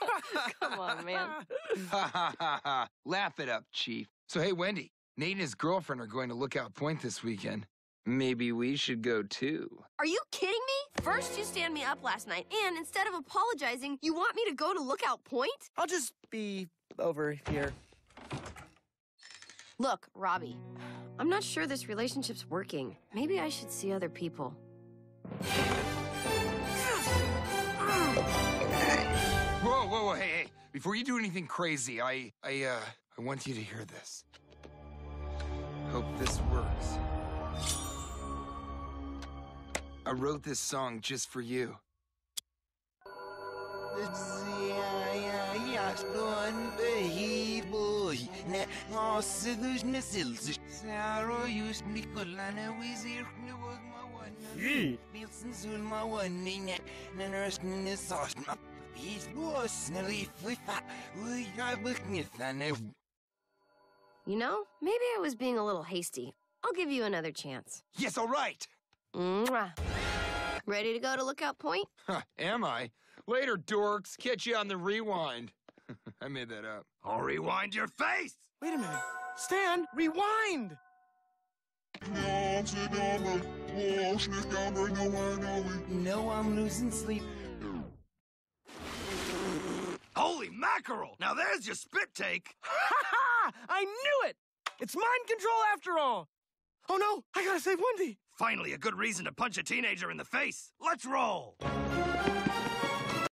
Come on, man. Ha ha ha ha. Laugh it up, Chief. So, hey, Wendy, Nate and his girlfriend are going to Lookout Point this weekend. Maybe we should go too. Are you kidding me? First, you stand me up last night, and instead of apologizing, you want me to go to Lookout Point? I'll just be over here. Look, Robbie, I'm not sure this relationship's working. Maybe I should see other people. Before you do anything crazy, I, I, uh, I want you to hear this. Hope this works. I wrote this song just for you. You know, maybe I was being a little hasty. I'll give you another chance. Yes, all right. Mwah. Ready to go to Lookout Point? Huh, am I? Later, dorks. Catch you on the rewind. I made that up. I'll rewind your face! Wait a minute. Stan, rewind! No, I'm losing sleep. Holy mackerel! Now there's your spit take! Ha ha! I knew it! It's mind control after all! Oh no, I gotta save Wendy! Finally, a good reason to punch a teenager in the face. Let's roll!